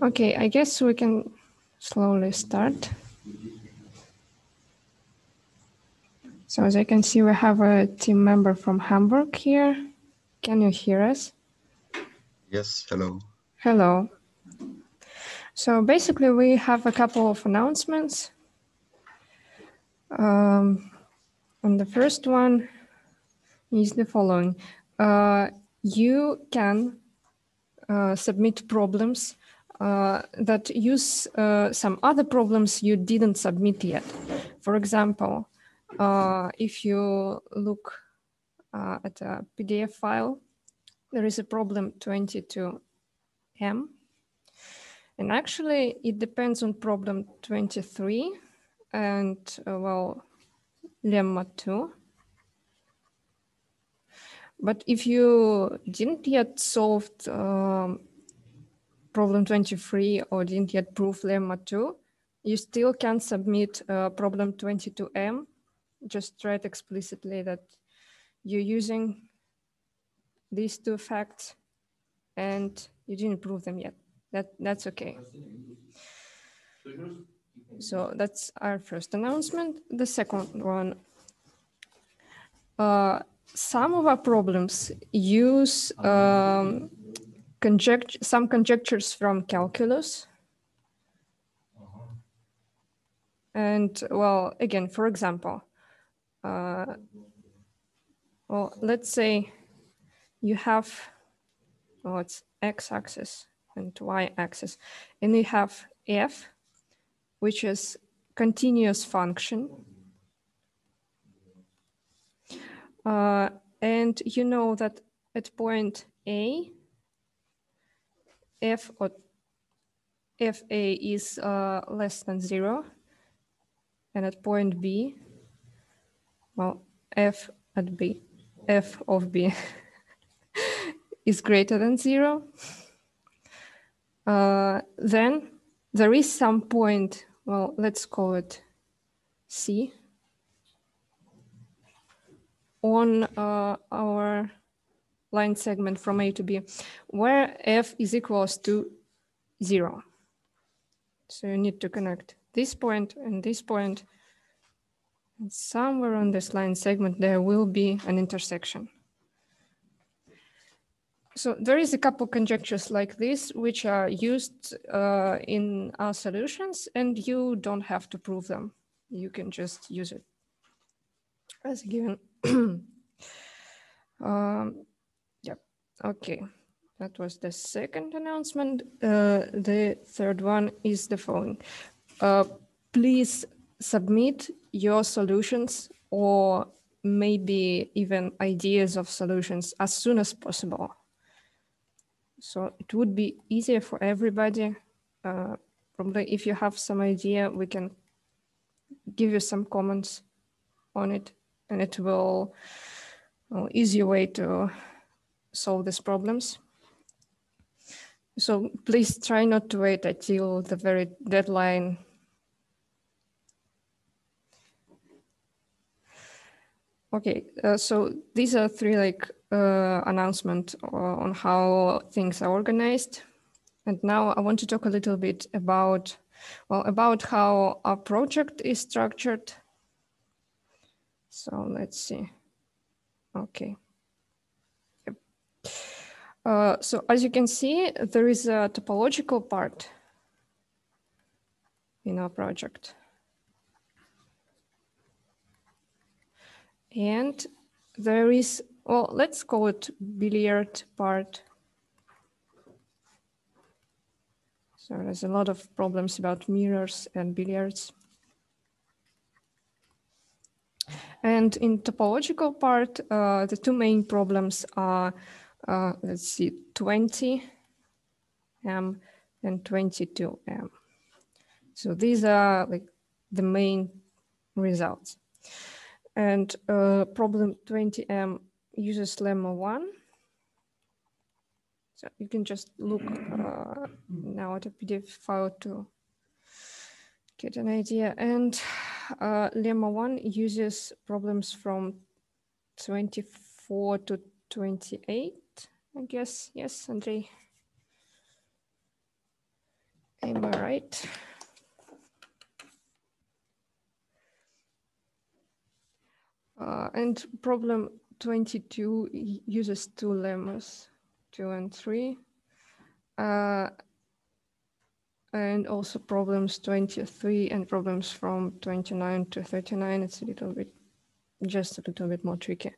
Okay, I guess we can slowly start. So as I can see, we have a team member from Hamburg here. Can you hear us? Yes, hello. Hello. So basically, we have a couple of announcements. Um, and the first one is the following. Uh, you can uh, submit problems uh, that use uh, some other problems you didn't submit yet. For example, uh, if you look uh, at a PDF file, there is a problem 22M. And actually, it depends on problem 23 and, uh, well, lemma 2. But if you didn't yet solve um, problem 23 or didn't yet prove lemma 2, you still can submit uh, problem 22m. Just write explicitly that you're using these two facts and you didn't prove them yet. That, that's okay. So that's our first announcement. The second one, uh, some of our problems use um, conjecture, some conjectures from calculus. And well, again, for example, uh, well, let's say you have, well, it's x-axis and y-axis, and you have f, which is continuous function. Uh, and you know that at point A, f or fa is uh, less than zero, and at point B, well, f at B, f of B is greater than zero. Uh, then there is some point, well, let's call it C, on uh, our line segment from A to B, where f is equals to zero. So you need to connect this point and this point. And somewhere on this line segment, there will be an intersection. So there is a couple conjectures like this, which are used uh, in our solutions, and you don't have to prove them. You can just use it as a given. um, Okay, that was the second announcement. Uh, the third one is the following. Uh, please submit your solutions or maybe even ideas of solutions as soon as possible. So it would be easier for everybody. Uh, probably if you have some idea, we can give you some comments on it and it will well, easier way to solve these problems. So please try not to wait until the very deadline. Okay, uh, so these are three like uh, announcements on how things are organized. And now I want to talk a little bit about, well, about how our project is structured. So let's see. Okay. Uh, so as you can see, there is a topological part in our project. And there is, well, let's call it billiard part. So there's a lot of problems about mirrors and billiards. And in topological part, uh, the two main problems are uh, let's see, 20 M and 22 M. So these are like the main results. And uh, problem 20M uses lemma 1. So you can just look uh, now at a PDF file to get an idea. And uh, lemma 1 uses problems from 24 to 28. I guess, yes, Andrei. Am I right? Uh, and problem 22 uses two lemmas, two and three. Uh, and also problems 23 and problems from 29 to 39. It's a little bit, just a little bit more tricky.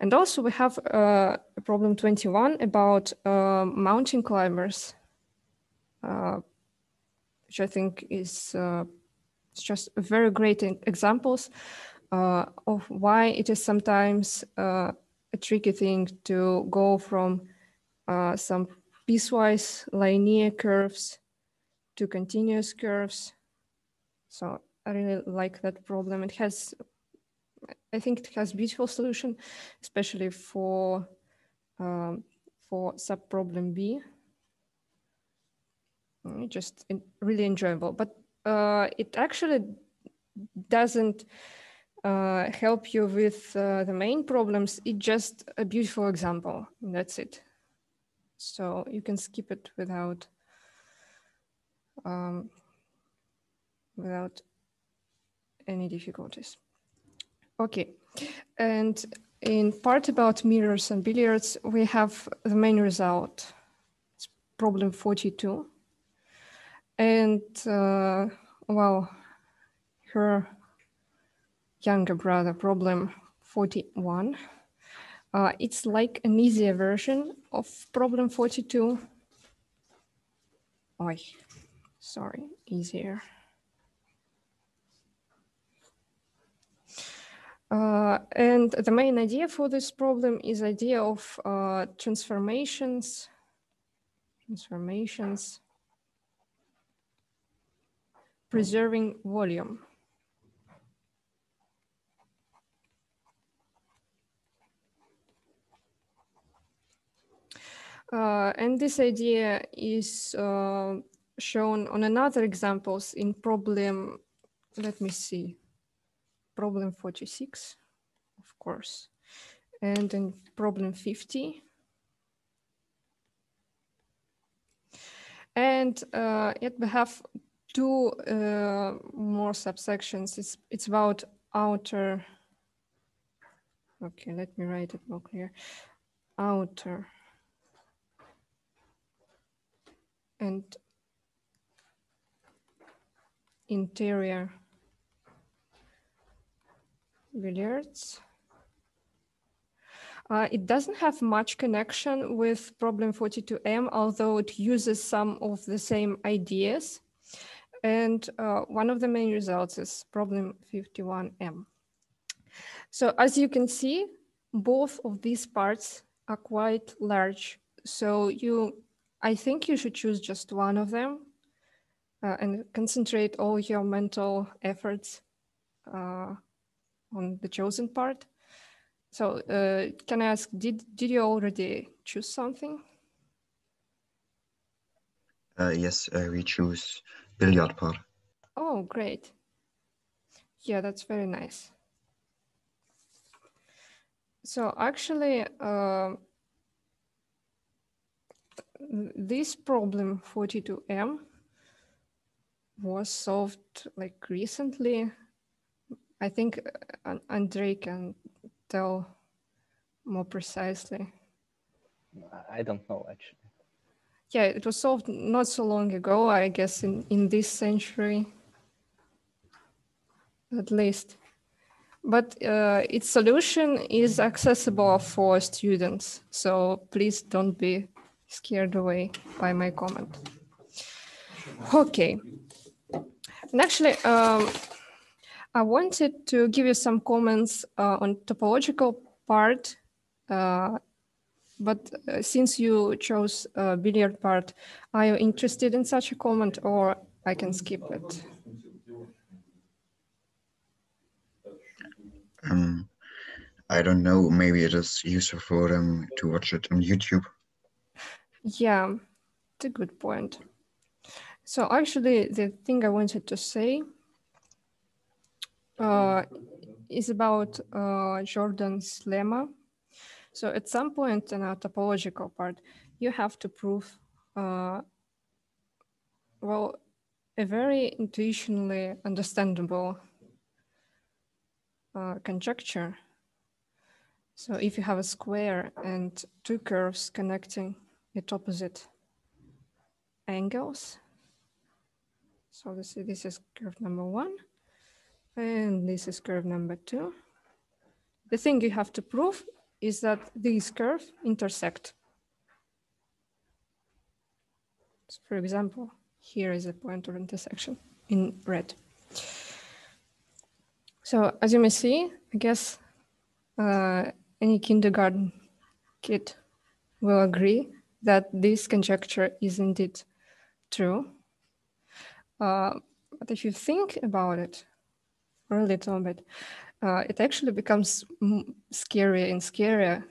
And also we have uh, problem 21 about uh, mountain climbers, uh, which I think is uh, just very great examples uh, of why it is sometimes uh, a tricky thing to go from some piecewise linear curves to continuous curves. So I really like that problem. It has, I think it has beautiful solution, especially for um, for subproblem B. Mm, just really enjoyable, but uh, it actually doesn't uh, help you with uh, the main problems. It's just a beautiful example. That's it. So you can skip it without um, without any difficulties. Okay, and in part about mirrors and billiards, we have the main result. It's problem 42. And uh, well, her younger brother problem 41. Uh, it's like an easier version of problem 42. Oi, sorry, easier. Uh, and the main idea for this problem is idea of uh, transformations, transformations, preserving volume. Uh, and this idea is uh, shown on another examples in problem, let me see, problem 46, of course, and then problem 50. And uh, yet we have two uh, more subsections. It's, it's about outer, okay, let me write it more clear, outer and interior billiards. Uh, it doesn't have much connection with problem 42M, although it uses some of the same ideas. And uh, one of the main results is problem 51M. So as you can see, both of these parts are quite large. So you I think you should choose just one of them uh, and concentrate all your mental efforts uh, on the chosen part. So uh, can I ask, did, did you already choose something? Uh, yes, uh, we choose billiard part. Oh, great. Yeah, that's very nice. So actually, uh, this problem 42M was solved like recently. I think Andre can tell more precisely. I don't know actually. Yeah, it was solved not so long ago, I guess in, in this century, at least. But uh, its solution is accessible for students, so please don't be scared away by my comment. Okay. And actually, um, I wanted to give you some comments uh, on topological part, uh, but uh, since you chose uh, billiard part, are you interested in such a comment or I can skip it? Um, I don't know. Maybe it is useful for them to watch it on YouTube. Yeah, it's a good point. So actually, the thing I wanted to say uh, is about uh, Jordan's lemma. So at some point in a topological part, you have to prove, uh, well, a very intuitionally understandable uh, conjecture. So if you have a square and two curves connecting at opposite angles, so this, this is curve number one, and this is curve number two. The thing you have to prove is that these curves intersect. So for example, here is a point of intersection in red. So as you may see, I guess uh, any kindergarten kid will agree that this conjecture is indeed true. Uh, but if you think about it a little bit, uh, it actually becomes scarier and scarier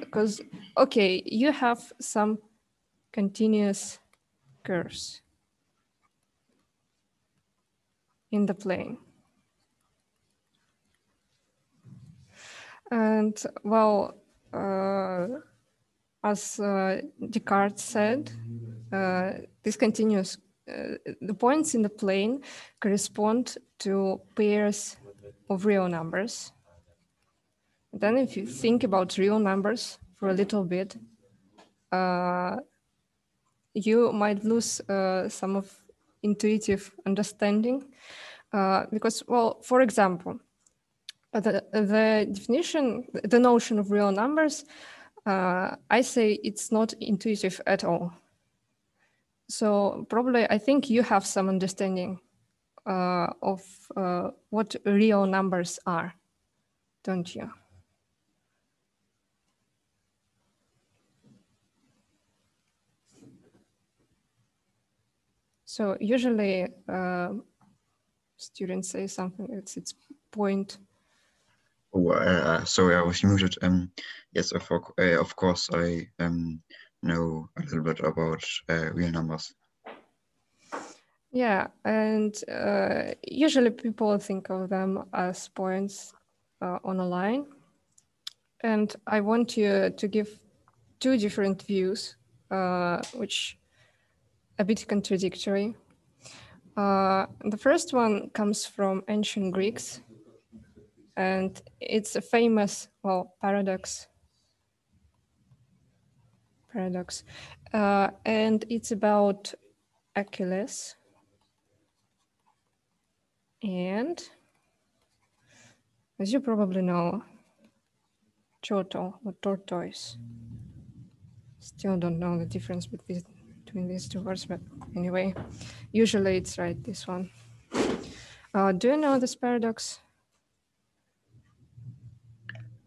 because, uh, okay, you have some continuous curves in the plane. And well, uh, as uh, Descartes said, uh, this continuous, the points in the plane correspond to pairs of real numbers. Then if you think about real numbers for a little bit, uh, you might lose uh, some of intuitive understanding uh, because, well, for example, the, the definition, the notion of real numbers, uh, I say it's not intuitive at all. So probably I think you have some understanding uh, of uh, what real numbers are, don't you? So usually uh, students say something, it's, it's point. Oh, uh, sorry, I was muted. Um, yes, of, uh, of course, I um, know a little bit about uh, real numbers. Yeah, and uh, usually people think of them as points uh, on a line. And I want you to give two different views, which a bit contradictory. Uh, the first one comes from ancient Greeks, and it's a famous, well, paradox. Paradox, uh, and it's about Achilles. And as you probably know, turtle or tortoise. Still don't know the difference between between these two words, but anyway, usually it's right, this one. Uh, do you know this paradox?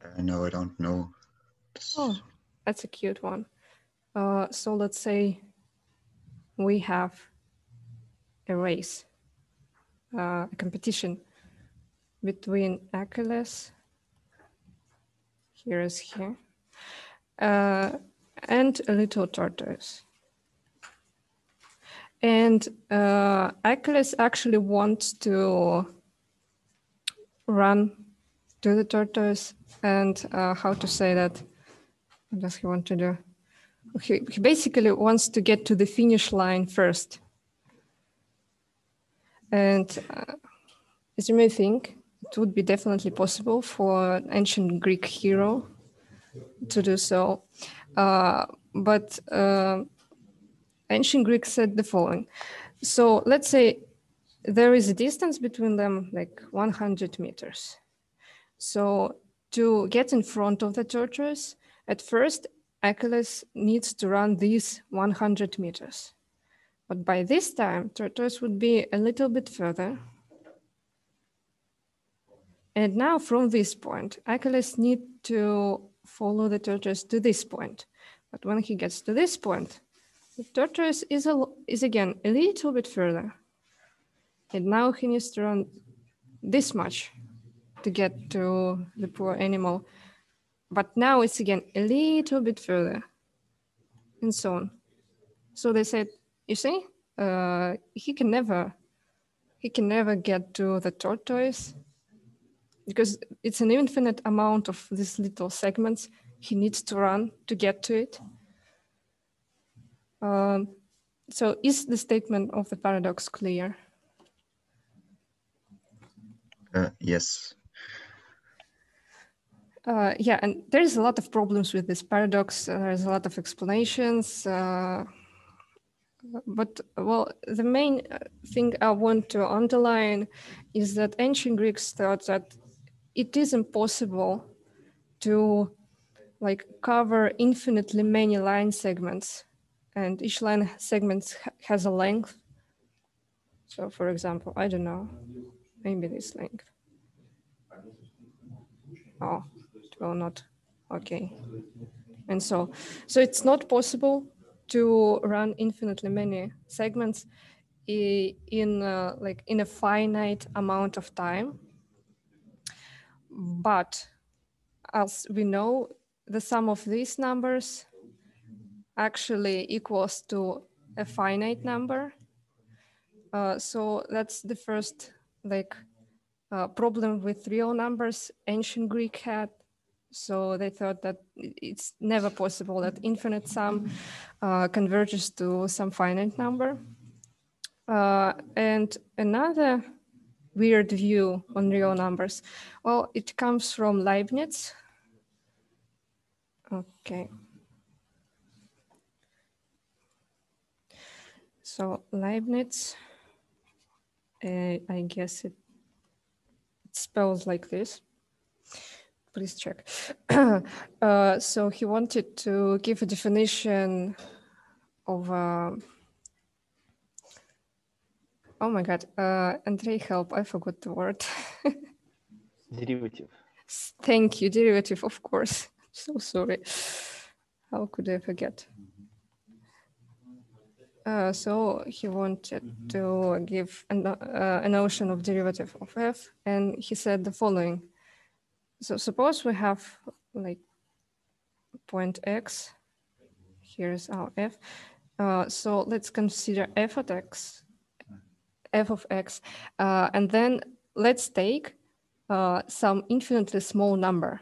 Uh, no, I don't know. Oh, that's a cute one. Uh, so let's say we have a race, uh, a competition between Achilles, here is here, uh, and a little tortoise. And uh, Achilles actually wants to run to the tortoise and uh, how to say that? What does he want to do? He, he basically wants to get to the finish line first. And uh, as you may think, it would be definitely possible for an ancient Greek hero to do so. Uh, but uh, ancient Greeks said the following. So let's say there is a distance between them, like 100 meters. So to get in front of the tortoise, at first Achilles needs to run these 100 meters. But by this time, tortoise would be a little bit further. And now from this point, Achilles need to follow the tortoise to this point. But when he gets to this point, the tortoise is, a, is again a little bit further. And now he needs to run this much to get to the poor animal. But now it's again a little bit further and so on. So they said, you see, uh, he can never, he can never get to the tortoise because it's an infinite amount of these little segments he needs to run to get to it. Um, so is the statement of the paradox clear? Uh, yes. Uh, yeah, and there's a lot of problems with this paradox. Uh, there's a lot of explanations. Uh, but, well, the main uh, thing I want to underline is that ancient Greeks thought that it is impossible to like cover infinitely many line segments and each line segment has a length. So for example, I don't know, maybe this length. Oh, will not, okay. And so, so it's not possible to run infinitely many segments in uh, like in a finite amount of time. But as we know, the sum of these numbers actually equals to a finite number. Uh, so that's the first like uh, problem with real numbers ancient Greek had. So they thought that it's never possible that infinite sum uh, converges to some finite number. Uh, and another weird view on real numbers, well, it comes from Leibniz. Okay. So Leibniz, uh, I guess it, it spells like this. Please check. uh, so he wanted to give a definition of, uh, oh my God, uh, Andrei, help, I forgot the word. derivative. Thank you, derivative, of course. So sorry. How could I forget? Uh, so he wanted to give an, uh, a notion of derivative of f, and he said the following. So suppose we have like point x, here's our f. Uh, so let's consider f of x, f of x, uh, and then let's take uh, some infinitely small number,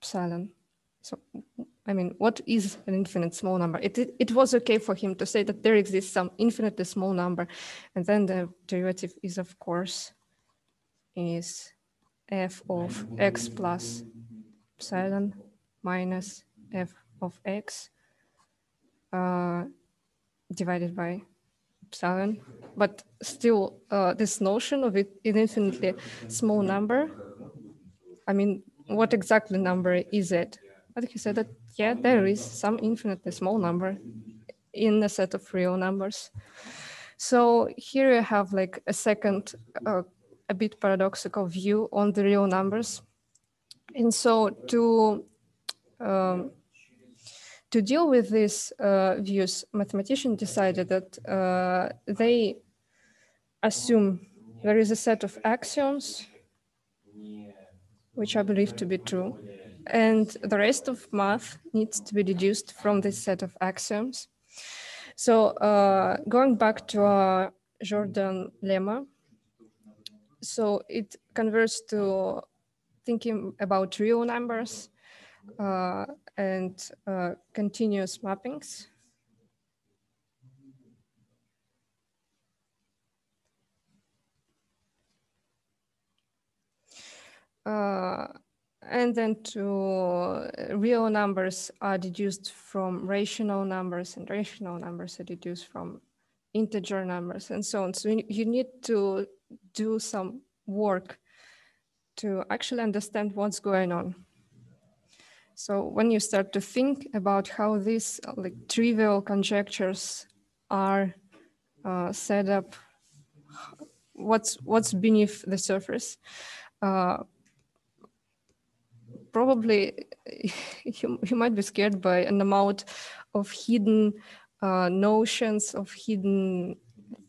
epsilon. So I mean, what is an infinite small number? It, it, it, was okay for him to say that there exists some infinitely small number. And then the derivative is, of course, is f of x plus epsilon minus f of x uh, divided by epsilon. But still, uh, this notion of it, an infinitely small number, I mean, what exactly number is it? But he said that yeah, there is some infinitely small number in a set of real numbers. So here you have like a second, uh, a bit paradoxical view on the real numbers. And so to, um, to deal with these uh, views, mathematicians decided that uh, they assume there is a set of axioms, which I believe to be true, and the rest of math needs to be deduced from this set of axioms. So uh, going back to our Jordan lemma, so it converts to thinking about real numbers uh, and uh, continuous mappings. Uh, and then to real numbers are deduced from rational numbers and rational numbers are deduced from integer numbers and so on. So you need to do some work to actually understand what's going on. So when you start to think about how these like trivial conjectures are uh, set up, what's what's beneath the surface, uh, probably you, you might be scared by an amount of hidden uh, notions of hidden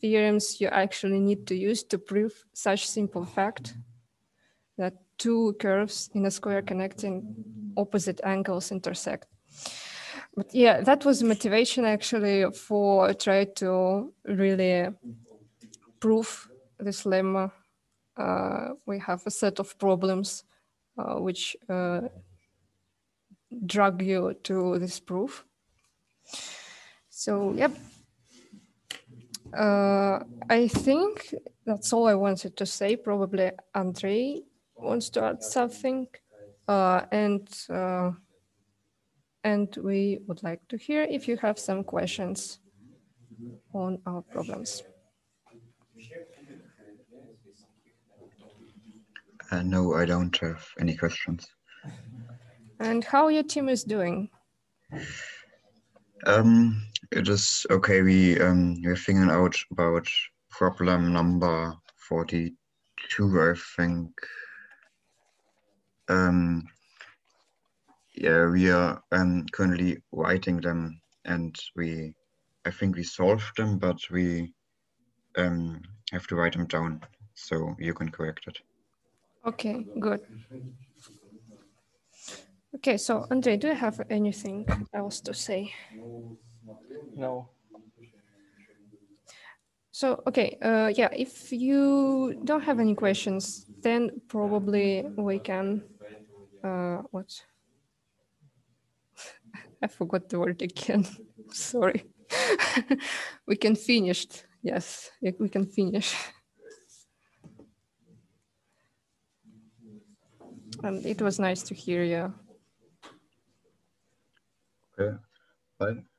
theorems you actually need to use to prove such simple fact that two curves in a square connecting opposite angles intersect. But yeah, that was motivation actually for try to really prove this lemma. Uh, we have a set of problems uh, which drag you to this proof. So, yep. Uh, I think that's all I wanted to say. Probably Andrei wants to add something. Uh, and uh, and we would like to hear if you have some questions on our problems. Uh, no, I don't have any questions. And how your team is doing? Um, it is okay. We um we're figuring out about problem number forty-two, I think. Um, yeah, we are um currently writing them, and we, I think we solved them, but we um have to write them down so you can correct it. Okay, good. Okay, so Andre, do you have anything else to say? No. So, okay, uh, yeah, if you don't have any questions, then probably we can, uh, what? I forgot the word again. Sorry. we can finish. Yes, we can finish. And it was nice to hear you. Okay, bye.